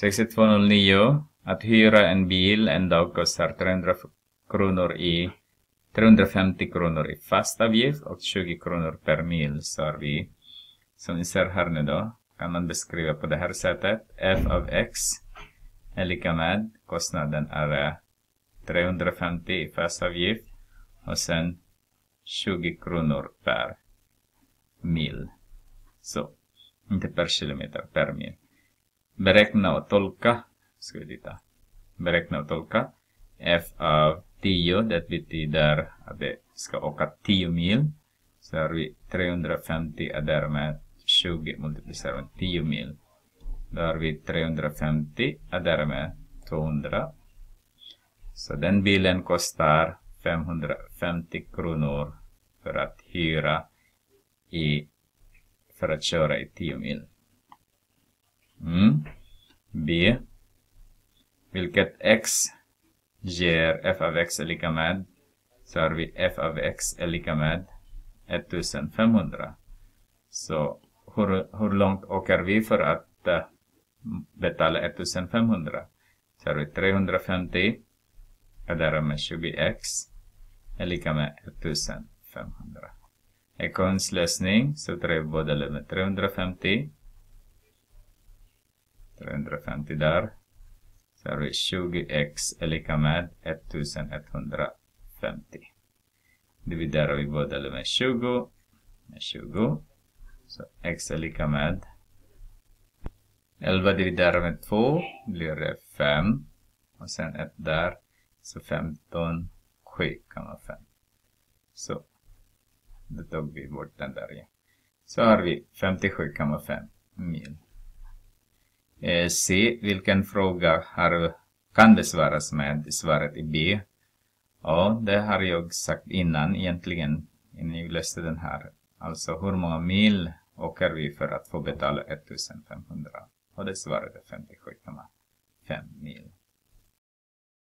6209. Att hyra en bil en dag kostar 300 kronor i 350 kronor i fast avgift och 20 kronor per mil. Så har vi, som ni ser här nu då, kan man beskriva på det här sättet. f av x är lika med kostnaden är eh, 350 i fast avgift och sen 20 kronor per mil. Så, inte per kilometer, per mil. Beräkna och tolka, ska vi titta. Beräkna och tolka. F av 10, det betyder att det ska åka 10 mil. Så har vi 350 är därmed 20 multiplicerat med 10 mil. Då har vi 350 är därmed 200. Så den bilen kostar 550 kronor för att hyra i, för att köra i 10 mil. Mm. B. Vilket x ger f av x är lika med, så har vi f av x är lika med 1500. Så hur, hur långt åker vi för att uh, betala 1500? Så har vi 350 är därmed 20x är lika med 1500. Ekons lösning så tar vi båda med 350. 350 där. Så har vi 20x är lika med 1150. Dividerar vi båda med 20. Med 20. Så x är lika med 11 dividerar med 2 blir det 5. Och sen 1 där. Så 15, 7,5. Så då tog vi bort den där igen. Så har vi 57,5 mil. Eh, C. Vilken fråga har, kan besvaras med svaret i B? Ja, det har jag sagt innan egentligen, innan jag läste den här. Alltså hur många mil åker vi för att få betala 1500? Och det svaret är 50